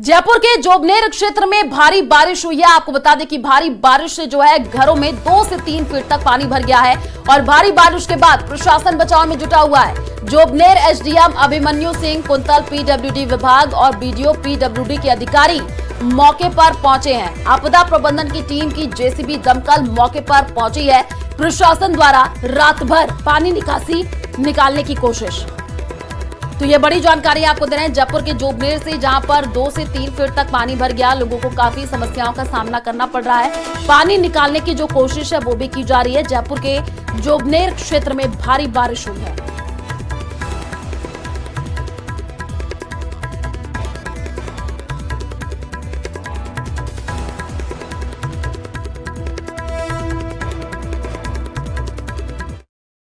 जयपुर के जोबनेर क्षेत्र में भारी बारिश हुई है। आपको बता दें कि भारी बारिश से जो है घरों में दो से तीन फीट तक पानी भर गया है और भारी बारिश के बाद प्रशासन बचाव में जुटा हुआ है। जोबनेर एसडीएम अभिमन्यु सिंह, कुंतल पीडब्ल्यूडी विभाग और बीडीओ पीडब्ल्यूडी के अधिकारी मौके पर पहुँचे हैं। आपदा प्रबंधन की टीम की जेसीबी दमकल मौके पर पहुँची है। प्रशासन द्वारा रात भर पानी निकासी निकालने की कोशिश। तो ये बड़ी जानकारी आपको दे रहे हैं जयपुर के जोबनेर से, जहाँ पर दो से तीन फीट तक पानी भर गया। लोगों को काफ़ी समस्याओं का सामना करना पड़ रहा है। पानी निकालने की जो कोशिश है, वो भी की जा रही है। जयपुर के जोबनेर क्षेत्र में भारी बारिश हुई है।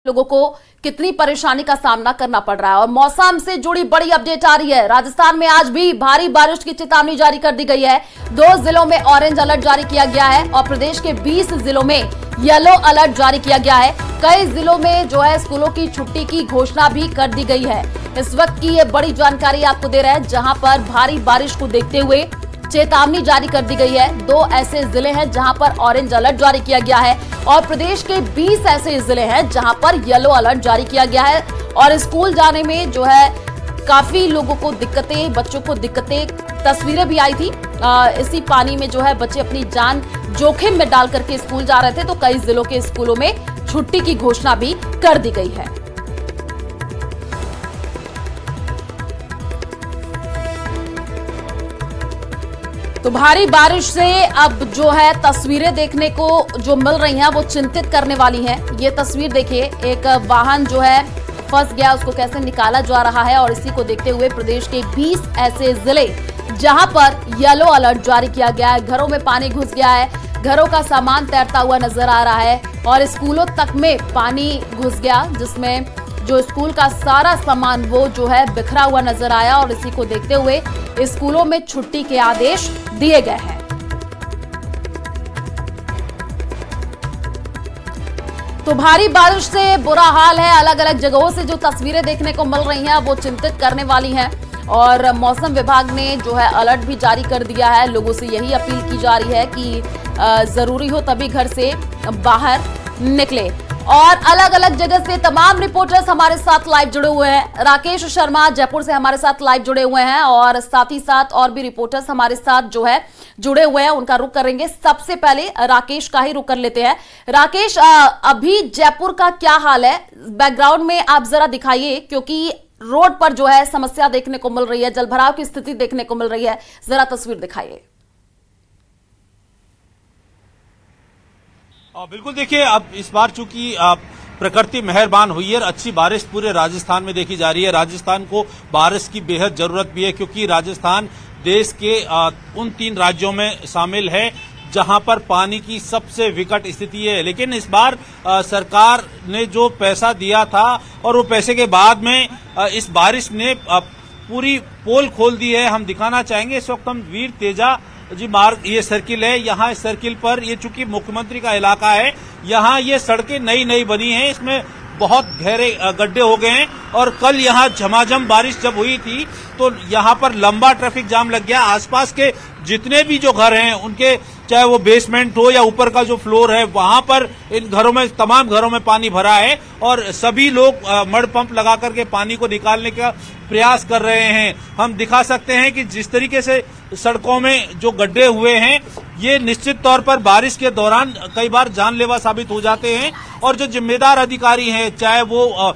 लोगों को कितनी परेशानी का सामना करना पड़ रहा है और मौसम से जुड़ी बड़ी अपडेट आ रही है। राजस्थान में आज भी भारी बारिश की चेतावनी जारी कर दी गई है। दो जिलों में ऑरेंज अलर्ट जारी किया गया है और प्रदेश के 20 जिलों में येलो अलर्ट जारी किया गया है। कई जिलों में जो है स्कूलों की छुट्टी की घोषणा भी कर दी गई है। इस वक्त की ये बड़ी जानकारी आपको दे रहे हैं, जहाँ पर भारी बारिश को देखते हुए चेतावनी जारी कर दी गई है। दो ऐसे ज़िले हैं जहाँ पर ऑरेंज अलर्ट जारी किया गया है और प्रदेश के 20 ऐसे ज़िले हैं जहाँ पर येलो अलर्ट जारी किया गया है। और स्कूल जाने में जो है काफ़ी लोगों को दिक्कतें बच्चों को दिक्कतें तस्वीरें भी आई थी। आ, इसी पानी में जो है बच्चे अपनी जान जोखिम में डाल करके स्कूल जा रहे थे तो कई जिलों के स्कूलों में छुट्टी की घोषणा भी कर दी गई है। तो भारी बारिश से अब जो है तस्वीरें देखने को जो मिल रही हैं, वो चिंतित करने वाली हैं। ये तस्वीर देखिए, एक वाहन जो है फंस गया, उसको कैसे निकाला जा रहा है और इसी को देखते हुए प्रदेश के 20 ऐसे ज़िले जहाँ पर येलो अलर्ट जारी किया गया है। घरों में पानी घुस गया है, घरों का सामान तैरता हुआ नज़र आ रहा है और स्कूलों तक में पानी घुस गया, जिसमें जो स्कूल का सारा सामान वो जो है बिखरा हुआ नज़र आया और इसी को देखते हुए स्कूलों में छुट्टी के आदेश दिए गए हैं। तो भारी बारिश से बुरा हाल है। अलग अलग जगहों से जो तस्वीरें देखने को मिल रही हैं, वो चिंतित करने वाली हैं। और मौसम विभाग ने जो है अलर्ट भी जारी कर दिया है। लोगों से यही अपील की जा रही है कि ज़रूरी हो तभी घर से बाहर निकले। और अलग अलग जगह से तमाम रिपोर्टर्स हमारे साथ लाइव जुड़े हुए हैं। राकेश शर्मा जयपुर से हमारे साथ लाइव जुड़े हुए हैं और साथ ही साथ और भी रिपोर्टर्स हमारे साथ जो है, जुड़े हुए हैं, उनका रुख करेंगे। सबसे पहले राकेश का ही रुख कर लेते हैं। राकेश अभी जयपुर का क्या हाल है? बैकग्राउंड में आप जरा दिखाइए, क्योंकि रोड पर जो है समस्या देखने को मिल रही है, जलभराव की स्थिति देखने को मिल रही है। जरा तस्वीर दिखाइए। बिल्कुल देखिए अब इस बार चूँकि प्रकृति मेहरबान हुई है अच्छी बारिश पूरे राजस्थान में देखी जा रही है। राजस्थान को बारिश की बेहद ज़रूरत भी है क्योंकि राजस्थान देश के उन तीन राज्यों में शामिल है जहाँ पर पानी की सबसे विकट स्थिति है। लेकिन इस बार आ, सरकार ने जो पैसा दिया था और वो पैसे के बाद में आ, इस बारिश ने आ, पूरी पोल खोल दी है। हम दिखाना चाहेंगे इस वक्त हम वीर तेजा जी, मार्ग, ये सर्किल है, यहाँ इस सर्किल पर, ये चूँकि मुख्यमंत्री का इलाका है, यहाँ ये सड़कें नई नई बनी हैं, इसमें बहुत गहरे गड्ढे हो गए हैं, और कल यहाँ झमाझम बारिश जब हुई थी तो यहाँ पर लंबा ट्रैफ़िक जाम लग गया, आसपास के जितने भी जो घर हैं, उनके, चाहे वो बेसमेंट हो या ऊपर का जो फ्लोर है, वहाँ पर इन घरों में, तमाम घरों में पानी भरा है और सभी लोग मड पंप लगा करके पानी को निकालने का प्रयास कर रहे हैं। हम दिखा सकते हैं कि जिस तरीके से सड़कों में जो गड्ढे हुए हैं, ये निश्चित तौर पर बारिश के दौरान कई बार जानलेवा साबित हो जाते हैं और जो जिम्मेदार अधिकारी हैं, चाहे वो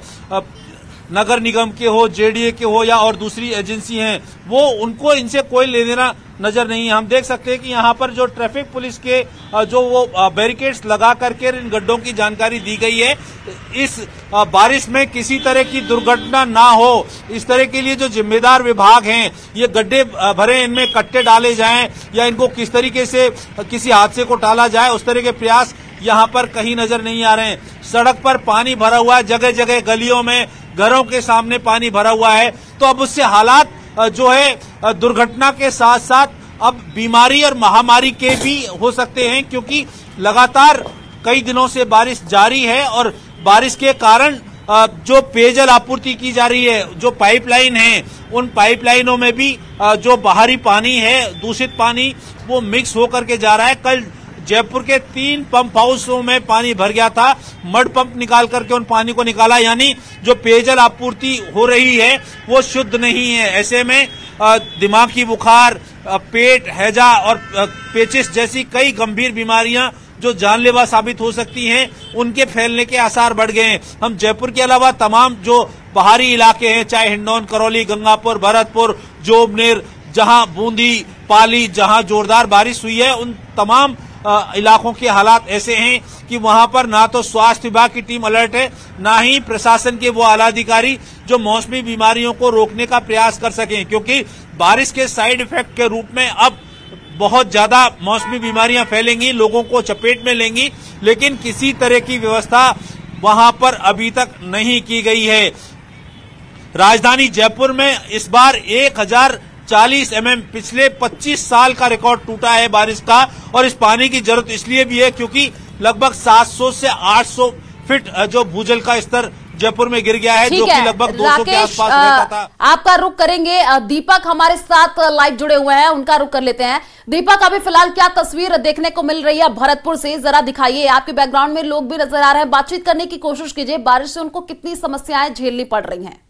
नगर निगम के हो, जेडीए के हो या और दूसरी एजेंसी हैं, वो उनको इनसे कोई ले देना नज़र नहीं है। हम देख सकते हैं कि यहाँ पर जो ट्रैफ़िक पुलिस के जो वो बैरिकेड्स लगा करके इन गड्ढों की जानकारी दी गई है, इस बारिश में किसी तरह की दुर्घटना ना हो। इस तरह के लिए जो जिम्मेदार विभाग हैं, ये गड्ढे भरे, इनमें कट्टे डाले जाएँ या इनको किस तरीके से किसी हादसे को टाला जाए, उस तरह के प्रयास यहाँ पर कहीं नज़र नहीं आ रहे हैं। सड़क पर पानी भरा हुआ है जगह जगह गलियों में घरों के सामने पानी भरा हुआ है तो अब उससे हालात जो है दुर्घटना के साथ साथ अब बीमारी और महामारी के भी हो सकते हैं, क्योंकि लगातार कई दिनों से बारिश जारी है और बारिश के कारण जो पेयजल आपूर्ति की जा रही है, जो पाइपलाइन है, उन पाइपलाइनों में भी जो बाहरी पानी है, दूषित पानी, वो मिक्स होकर के जा रहा है। कल जयपुर के तीन पंप हाउसों में पानी भर गया था। मड पंप निकाल करके उन पानी को निकाला, यानी जो पेयजल आपूर्ति हो रही है, वो शुद्ध नहीं है। ऐसे में दिमागी बुखार पेट, हैजा और पेचिस जैसी कई गंभीर बीमारियाँ जो जानलेवा साबित हो सकती हैं, उनके फैलने के आसार बढ़ गए हैं। हम जयपुर के अलावा तमाम जो पहाड़ी इलाके हैं, चाहे हिंडौन, करौली, गंगापुर, भरतपुर, जोबनेर, जहाँ बूंदी, पाली, जहाँ जोरदार बारिश हुई है, उन तमाम इलाकों के हालात ऐसे हैं कि वहाँ पर ना तो स्वास्थ्य विभाग की टीम अलर्ट है, ना ही प्रशासन के वो आला अधिकारी जो मौसमी बीमारियों को रोकने का प्रयास कर सकें, क्योंकि बारिश के साइड इफ़ेक्ट के रूप में अब बहुत ज़्यादा मौसमी बीमारियाँ फैलेंगी, लोगों को चपेट में लेंगी, लेकिन किसी तरह की व्यवस्था वहाँ पर अभी तक नहीं की गई है। राजधानी जयपुर में इस बार एक हज़ार चालीस एम पिछले 25 साल का रिकॉर्ड टूटा है बारिश का और इस पानी की ज़रूरत इसलिए भी है क्योंकि लगभग 700 से 800 फीट जो भूजल का स्तर जयपुर में गिर गया है जो कि लगभग 200 के आसपास रहता था। आपका रुख करेंगे। दीपक हमारे साथ लाइव जुड़े हुए हैं उनका रुख कर लेते हैं। दीपक अभी फ़िलहाल क्या तस्वीर देखने को मिल रही है भरतपुर से? जरा दिखाइए। आपके बैकग्राउंड में लोग भी नज़र आ रहे हैं। बातचीत करने की कोशिश कीजिए। बारिश से उनको कितनी समस्याएँ झेलनी पड़ रही हैं?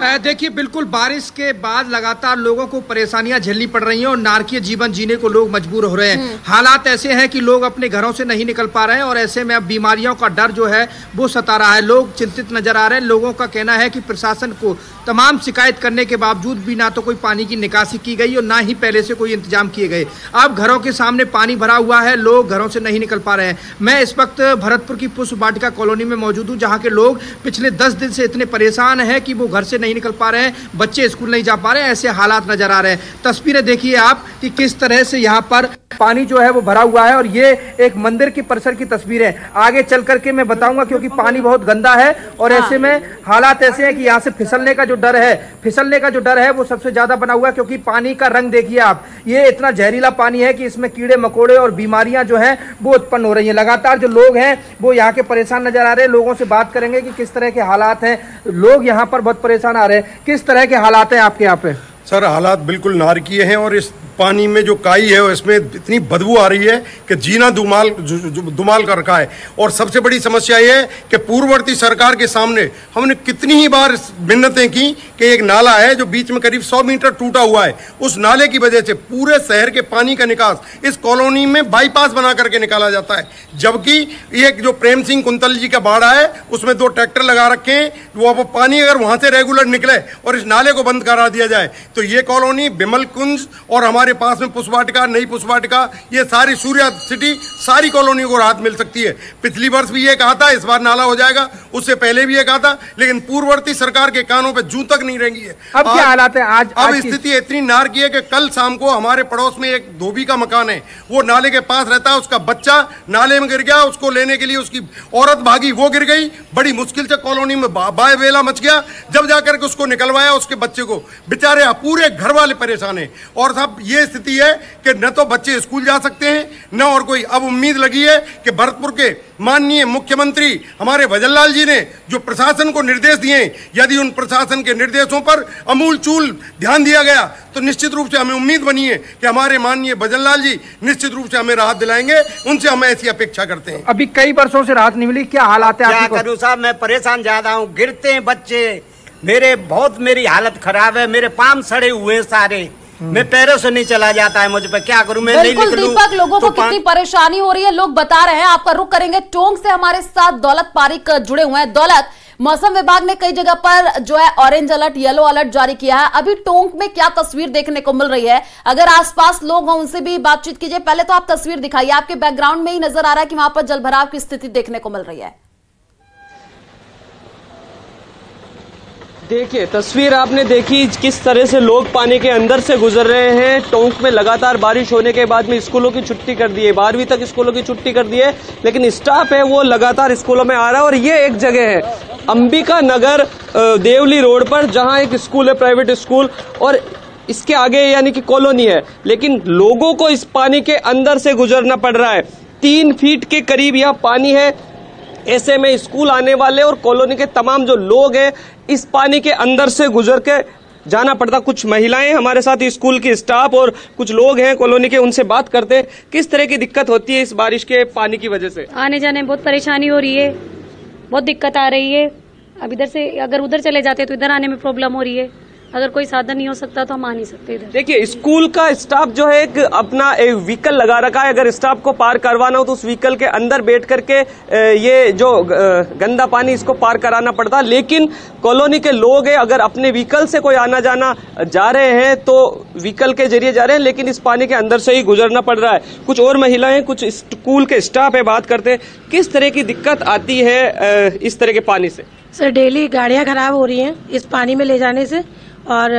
देखिए बिल्कुल बारिश के बाद लगातार लोगों को परेशानियाँ झेलनी पड़ रही हैं और नारकीय जीवन जीने को लोग मजबूर हो रहे हैं। हालात ऐसे हैं कि लोग अपने घरों से नहीं निकल पा रहे हैं और ऐसे में अब बीमारियों का डर जो है वो सता रहा है। लोग चिंतित नज़र आ रहे हैं। लोगों का कहना है कि प्रशासन को तमाम शिकायत करने के बावजूद भी ना तो कोई पानी की निकासी की गई और ना ही पहले से कोई इंतज़ाम किए गए। अब घरों के सामने पानी भरा हुआ है लोग घरों से नहीं निकल पा रहे हैं। मैं इस वक्त भरतपुर की पुष्प वाटिका कॉलोनी में मौजूद हूँ जहाँ के लोग पिछले दस दिन से इतने परेशान हैं कि वो घर से नहीं निकल पा रहे हैं, बच्चे स्कूल नहीं जा पा रहे हैं, ऐसे हालात नज़र आ रहे हैं। तस्वीरें देखिए आप कि किस तरह से यहाँ पर पानी जो है वो भरा हुआ है और ये एक मंदिर की परिसर की तस्वीर। है आगे चल करके मैं बताऊँगा क्योंकि पानी बहुत गंदा है और ऐसे में हालात ऐसे हैं कि यहाँ से फिसलने का जो डर है, फिसलने का जो डर है वो सबसे ज़्यादा बना हुआ है क्योंकि पानी का रंग देखिए आप, ये इतना जहरीला पानी है कि इसमें कीड़े मकोड़े और बीमारियाँ जो हैं वो उत्पन्न हो रही हैं। लगातार जो लोग हैं वो यहाँ के परेशान नज़र आ रहे हैं। लोगों से बात करेंगे कि किस तरह के हालात हैं। लोग यहाँ पर बहुत परेशान आ रहे हैं? किस तरह के हालात हैं आपके यहाँ पे? सर, हालात बिल्कुल नारकीय हैं और इस पानी में जो काई है इसमें इतनी बदबू आ रही है कि जीना दुमाल दुमाल कर रखा है। और सबसे बड़ी समस्या ये है कि पूर्ववर्ती सरकार के सामने हमने कितनी ही बार मिन्नतें की कि एक नाला है जो बीच में करीब 100 मीटर टूटा हुआ है। उस नाले की वजह से पूरे शहर के पानी का निकास इस कॉलोनी में बाईपास बना करके निकाला जाता है। जबकि ये जो प्रेम सिंह कुंतल जी का बाड़ा है, उसमें दो ट्रैक्टर लगा रखे हैं, वो अब पानी अगर वहाँ से रेगुलर निकले और इस नाले को बंद करा दिया जाए तो ये कॉलोनी बिमल कुंज और हमारे पास में पुष्पाटिका नई पुष्पाटिका ये सारी सूर्या सिटी सारी कॉलोनी को राहत मिल सकती है। पिछली वर्ष भी ये कहा था इस बार नाला हो जाएगा। उससे पहले भी ये कहा था लेकिन पूर्ववर्ती सरकार के कानों पे जू तक नहीं रहेंगी है अब क्या हालात हैं? आज- अब स्थिति इतनी नार की है कि कल शाम को हमारे पड़ोस में एक धोबी का मकान है। वो नाले के पास रहता है उसका बच्चा नाले में गिर गया उसको लेने के लिए उसकी औरत भागी वो गिर गई। बड़ी मुश्किल से कॉलोनी में बाय वेला मच गया। जब जाकर के उसको निकलवाया उसके बच्चे को। बेचारे पूरे घर वाले परेशान है। और साहब ये स्थिति है कि न तो बच्चे स्कूल जा सकते हैं न और कोई। अब उम्मीद लगी है कि भरतपुर के माननीय मुख्यमंत्री हमारे भजनलाल जी ने जो प्रशासन को निर्देश दिए यदि उन प्रशासन के निर्देशों पर अमूल चूल ध्यान दिया गया तो निश्चित रूप से हमें उम्मीद बनी है कि हमारे माननीय भजनलाल जी निश्चित रूप से हमें राहत दिलाएँगे उनसे हम ऐसी अपेक्षा करते हैं। अभी कई वर्षों से राहत नहीं मिली क्या हालात है क्या साहब मैं परेशान ज़्यादा हूँ। गिरते हैं बच्चे मेरे बहुत मेरी हालत खराब है मेरे पाम सड़े हुए सारे। मैं पैरों से नहीं चला जाता है मुझ पे क्या करूँ? मैं नहीं बिल्कुल निकलूं। दीपक लोगों तो को कितनी परेशानी हो रही है लोग बता रहे हैं आपका रुख करेंगे टोंक से हमारे साथ दौलत पारिक जुड़े हुए हैं। दौलत मौसम विभाग ने कई जगह पर जो है ऑरेंज अलर्ट येलो अलर्ट जारी किया है। अभी टोंक में क्या तस्वीर देखने को मिल रही है? अगर आसपास लोग हों उनसे भी बातचीत कीजिए। पहले तो आप तस्वीर दिखाइए। आपके बैकग्राउंड में ही नज़र आ रहा है कि वहाँ पर जलभराव की स्थिति देखने को मिल रही है। देखिए, तस्वीर आपने देखी किस तरह से लोग पानी के अंदर से गुजर रहे हैं। टोंक में लगातार बारिश होने के बाद में स्कूलों की छुट्टी कर दी है। बारहवीं तक स्कूलों की छुट्टी कर दी है, लेकिन स्टाफ है वो लगातार स्कूलों में आ रहा है और ये एक जगह है, अंबिका नगर देवली रोड पर, जहाँ एक स्कूल है, प्राइवेट स्कूल, और इसके आगे यानी कि कॉलोनी है। लेकिन लोगों को इस पानी के अंदर से गुजरना पड़ रहा है। तीन फीट के करीब यहाँ पानी है। ऐसे में स्कूल आने वाले और कॉलोनी के तमाम जो लोग हैं इस पानी के अंदर से गुजर के जाना पड़ता। कुछ महिलाएँ हमारे साथ स्कूल की स्टाफ और कुछ लोग हैं कॉलोनी के, उनसे बात करते हैं। किस तरह की दिक्कत होती है इस बारिश के पानी की वजह से? आने जाने में बहुत परेशानी हो रही है। बहुत दिक्कत आ रही है। अब इधर से, अगर उधर चले जाते तो इधर आने में प्रॉब्लम हो रही है। अगर कोई साधन नहीं हो सकता तो हम आ नहीं सकते इधर। देखिए स्कूल का स्टाफ जो है एक अपना एक व्हीकल लगा रखा है। अगर स्टाफ को पार करवाना हो तो उस व्हीकल के अंदर बैठ करके ये जो गंदा पानी इसको पार कराना पड़ता है। लेकिन कॉलोनी के लोग हैं अगर अपने व्हीकल से कोई आना जाना जा रहे हैं तो व्हीकल के ज़रिए जा रहे हैं लेकिन इस पानी के अंदर से ही गुजरना पड़ रहा है। कुछ और महिलाएँ कुछ स्कूल के स्टाफ है बात करते हैं किस तरह की दिक्कत आती है इस तरह के पानी से? सर डेली गाड़ियाँ खराब हो रही हैं इस पानी में ले जाने से। और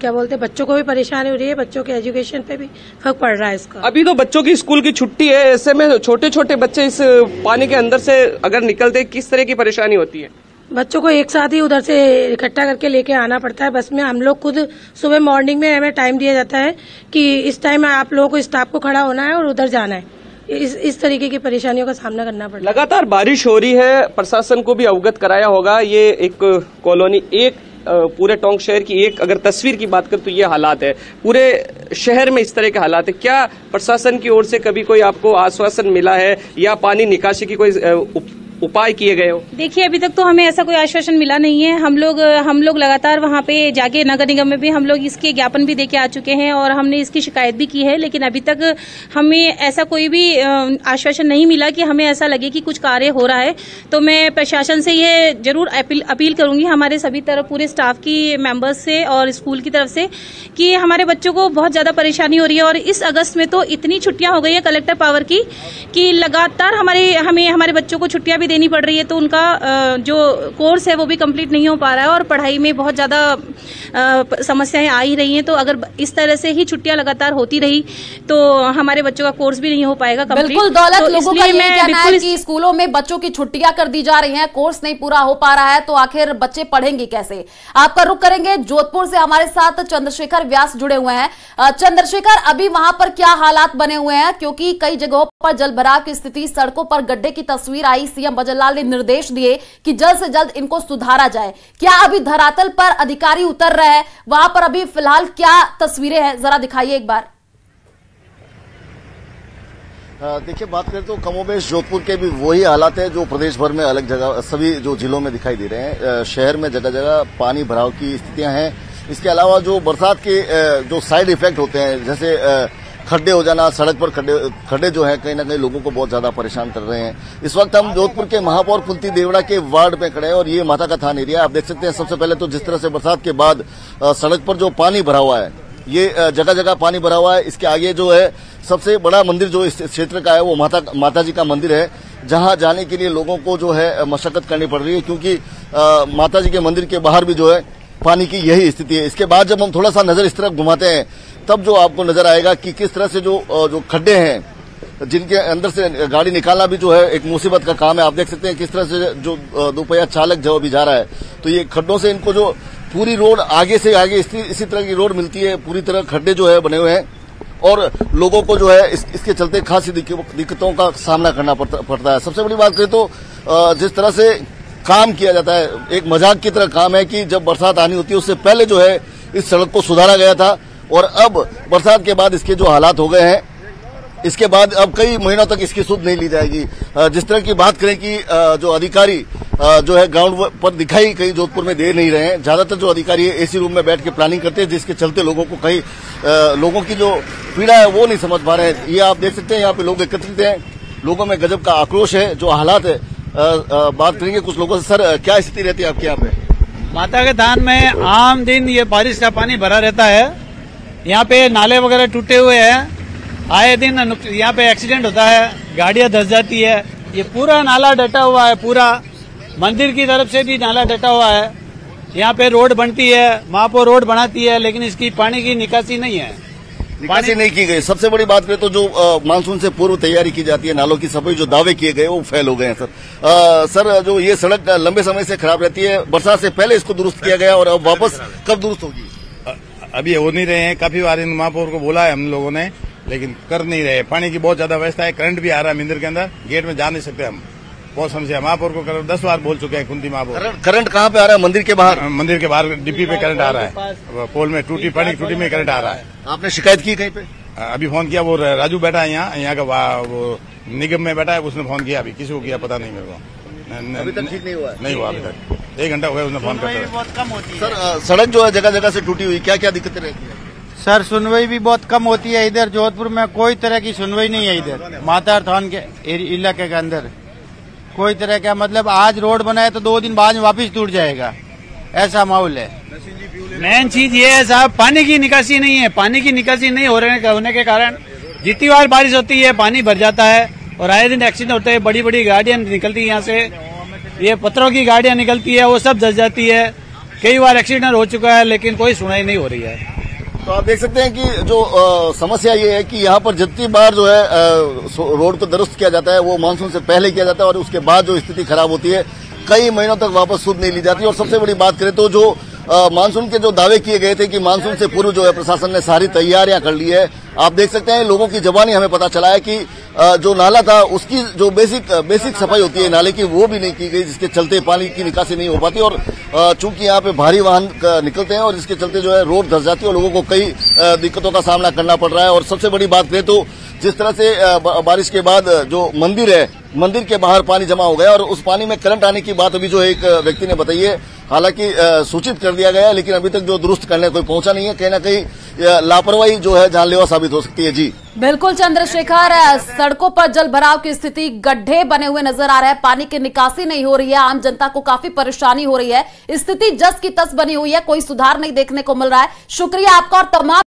क्या बोलते हैं बच्चों को भी परेशानी हो रही है बच्चों के एजुकेशन पे भी फ़र्क पड़ रहा है इसका। अभी तो बच्चों की स्कूल की छुट्टी है ऐसे में छोटे छोटे बच्चे इस पानी के अंदर से अगर निकलते किस तरह की परेशानी होती है? बच्चों को एक साथ ही उधर से इकट्ठा करके लेके आना पड़ता है बस में हम लोग खुद सुबह मॉर्निंग में हमें टाइम दिया जाता है कि इस टाइम आप लोगों को स्टाफ को खड़ा होना है और उधर जाना है। इस इस तरीके की परेशानियों का सामना करना पड़ता है। लगातार बारिश हो रही है प्रशासन को भी अवगत कराया होगा ये एक कॉलोनी एक पूरे टोंक शहर की एक अगर तस्वीर की बात करें तो ये हालात है। पूरे शहर में इस तरह के हालात है। क्या प्रशासन की ओर से कभी कोई आपको आश्वासन मिला है या पानी निकासी की कोई उपाय किए गए हो? देखिए, अभी तक तो हमें ऐसा कोई आश्वासन मिला नहीं है। हम लोग हम लोग लगातार वहाँ पे जाके नगर निगम में भी हम लोग इसके ज्ञापन भी देके आ चुके हैं और हमने इसकी शिकायत भी की है, लेकिन अभी तक हमें ऐसा कोई भी आश्वासन नहीं मिला कि हमें ऐसा लगे कि कुछ कार्य हो रहा है। तो मैं प्रशासन से ये ज़रूर अपील अपील करूँगी हमारे सभी तरफ़, पूरे स्टाफ की, मेंबर्स से और स्कूल की तरफ़ से, कि हमारे बच्चों को बहुत ज़्यादा परेशानी हो रही है और इस अगस्त में तो इतनी छुट्टियाँ हो गई है कलेक्टर पावर की, कि लगातार हमारे, हमें, हमारे बच्चों को छुट्टियाँ भी देनी पड़ रही है तो उनका जो कोर्स है वो भी कंप्लीट नहीं हो पा रहा है और पढ़ाई में बहुत ज़्यादा समस्याएँ आ ही रही हैं। तो अगर इस तरह से ही छुट्टियाँ लगातार होती रही तो हमारे बच्चों का कोर्स भी नहीं हो पाएगा बिल्कुल दौलत तो लोगों का मैं कहना है कि स्कूलों में बच्चों की छुट्टियाँ कर दी जा रही हैं कोर्स नहीं पूरा हो पा रहा है तो आखिर बच्चे पढ़ेंगे कैसे? आपका रुख करेंगे जोधपुर से हमारे साथ चंद्रशेखर व्यास जुड़े हुए हैं। चंद्रशेखर अभी वहाँ पर क्या हालात बने हुए हैं? क्योंकि कई जगहों पर जल की स्थिति सड़कों पर गड्ढे की तस्वीर आई सीएम भजनलाल ने निर्देश दिए कि जल्द से जल्द इनको सुधारा जाए। क्या अभी धरातल पर अधिकारी उतर रहे हैं? वहाँ पर अभी फ़िलहाल क्या तस्वीरें हैं? जरा दिखाइए एक बार। देखिए बात करें तो कमोबेश जोधपुर के भी वही हालात है जो प्रदेश भर में अलग जगह सभी जो जिलों में दिखाई दे रहे हैं। शहर में जगह जगह पानी भराव की स्थितियाँ हैं। इसके अलावा जो बरसात के जो साइड इफ़ेक्ट होते हैं जैसे अ, खड्डे हो जाना, सड़क पर खड्डे खड्डे जो है, कहीं ना कहीं लोगों को बहुत ज़्यादा परेशान कर रहे हैं। इस वक्त हम जोधपुर के महापौर कुंती देवड़ा के वार्ड में खड़े हैं और ये माता का थान एरिया आप देख सकते हैं, सबसे पहले तो जिस तरह से बरसात के बाद सड़क पर जो पानी भरा हुआ है, ये जगह जगह पानी भरा हुआ है। इसके आगे जो है, सबसे बड़ा मंदिर जो इस क्षेत्र का है, वो माता माता जी का मंदिर है, जहाँ जाने के लिए लोगों को जो है, मशक्कत करनी पड़ रही है, क्योंकि माता जी के मंदिर के बाहर भी जो है पानी की यही स्थिति है। इसके बाद जब हम थोड़ा सा नज़र इस तरफ़ घुमाते हैं तब जो आपको नज़र आएगा कि किस तरह से जो जो खड्डे हैं जिनके अंदर से गाड़ी निकालना भी जो है एक मुसीबत का काम है। आप देख सकते हैं किस तरह से जो दोपहिया चालक जो अभी जा रहा है तो ये खड्डों से इनको जो पूरी रोड आगे से आगे इसी, तरह की रोड मिलती है। पूरी तरह खड्डे जो है बने हुए हैं और लोगों को जो है इस, इसके चलते खासी दिक्कतों का सामना करना पड़ता है। सबसे बड़ी बात करें तो जिस तरह से काम किया जाता है। एक मज़ाक की तरह काम है कि जब बरसात आनी होती है, उससे पहले जो है इस सड़क को सुधारा गया था और अब बरसात के बाद इसके जो हालात हो गए हैं, इसके बाद अब कई महीनों तक इसकी सुध नहीं ली जाएगी। जिस तरह की बात करें कि जो अधिकारी जो है ग्राउंड पर दिखाई कहीं जोधपुर में दे नहीं रहे हैं, ज़्यादातर जो अधिकारी है, एसी रूम में बैठ के प्लानिंग करते हैं, जिसके चलते लोगों को कहीं लोगों की जो पीड़ा है वो नहीं समझ पा रहे हैं। ये आप देख सकते हैं, यहाँ पे लोग एकत्रित हैं। लोगों में गजब का आक्रोश है, जो हालात है बात करेंगे कुछ लोगों से। सर क्या स्थिति रहती है आपके यहाँ पे? माता के धान में आम दिन ये बारिश का पानी भरा रहता है। यहाँ पे नाले वगैरह टूटे हुए हैं। आए दिन यहाँ पे एक्सीडेंट होता है, गाड़ियाँ धस जाती है। ये पूरा नाला डटा हुआ है, पूरा। मंदिर की तरफ़ से भी नाला डटा हुआ है। यहाँ पे रोड बनती है महापौर रोड बनाती है, लेकिन इसकी पानी की निकासी नहीं है। निकासी नहीं की गई। सबसे बड़ी बात करें तो जो मानसून से पूर्व तैयारी की जाती है नालों की सफ़ाई जो दावे किए गए वो फेल हो गए हैं सर। अ, सर जो ये सड़क लंबे समय से खराब रहती है बरसात से पहले इसको दुरुस्त किया गया और अब वापस कब दुरुस्त होगी? अभी हो नहीं रहे हैं। काफ़ी बार इन महापौर को बोला है हम लोगों ने लेकिन कर नहीं रहे। पानी की बहुत ज़्यादा व्यवस्था है करंट भी आ रहा है मंदिर के अंदर गेट में जा नहीं सकते हम। बहुत समस्या है महापौर को कर, दस बार बोल चुके हैं कुंती महापौर करंट करंट कहाँ पे आ रहा है? मंदिर के बाहर? मंदिर के बाहर डीपी पे करंट आ रहा है। पोल में टूटी पानी की टूटी में करंट आ रहा है। आपने शिकायत की कहीं पे? अभी फ़ोन किया वो राजू बैठा है यहाँ यहाँ का वो निगम में बैठा है उसने फ़ोन किया अभी। किसी को किया पता नहीं मेरे को। न- न- अभी तक ठीक नहीं हुआ नहीं हुआ अभी तक। एक घंटा हुआ उसने फ़ोन करता सर सड़क जो है जगह जगह से टूटी हुई क्या क्या दिक्कतें रहती है? सर सुनवाई भी बहुत कम होती है इधर जोधपुर में कोई तरह की सुनवाई नहीं है इधर। मातार थान के इलाके के अंदर। कोई तरह का मतलब आज रोड बनाए तो दो दिन बाद में वापस टूट जाएगा। ऐसा माहौल है। मेन चीज़ ये है साहब, पानी की निकासी नहीं है। पानी की निकासी नहीं हो रहे होने के कारण जितनी बार बारिश होती है, पानी भर जाता है और आए दिन एक्सीडेंट होते हैं बड़ी बड़ी गाड़ियाँ निकलती है यहाँ से। ये पत्थरों की गाड़ियाँ निकलती है, वो सब धस जाती है। कई बार एक्सीडेंट हो चुका है, लेकिन कोई सुनाई नहीं हो रही है। तो आप देख सकते हैं कि जो आ, समस्या ये है कि यहाँ पर जितनी बार जो है रोड को दुरुस्त किया जाता है वो मानसून से पहले किया जाता है और उसके बाद जो स्थिति खराब होती है कई महीनों तक वापस सूद नहीं ली जाती। और सबसे बड़ी बात करें तो जो मानसून के जो दावे किए गए थे कि मानसून से पूर्व जो है प्रशासन ने सारी तैयारियाँ कर ली है। आप देख सकते हैं, लोगों की जबानी हमें पता चला है कि जो नाला था, उसकी जो बेसिक बेसिक सफ़ाई होती है नाले की, वो भी नहीं की गई, जिसके चलते पानी की निकासी नहीं हो पाती और चूँकि यहाँ पे भारी वाहन निकलते हैं और जिसके चलते जो है रोड धस जाती है और लोगों को कई दिक्कतों का सामना करना पड़ रहा है। और सबसे बड़ी बात करें तो जिस तरह से बारिश के बाद जो मंदिर है, मंदिर के बाहर पानी जमा हो गया और उस पानी में करंट आने की बात अभी जो एक व्यक्ति ने बताई है हालाँकि सूचित कर दिया गया है, लेकिन अभी तक जो दुरुस्त करने कोई पहुँचा नहीं है, कहीं ना कहीं लापरवाही जो है, जानलेवा साबित हो सकती है, जी। बिल्कुल, चंद्रशेखर सड़कों पर जल भराव की स्थिति गड्ढे बने हुए नज़र आ रहे हैं। पानी की निकासी नहीं हो रही है। आम जनता को काफ़ी परेशानी हो रही है। स्थिति जस की तस बनी हुई है। कोई सुधार नहीं देखने को मिल रहा है। शुक्रिया आपका और तमाम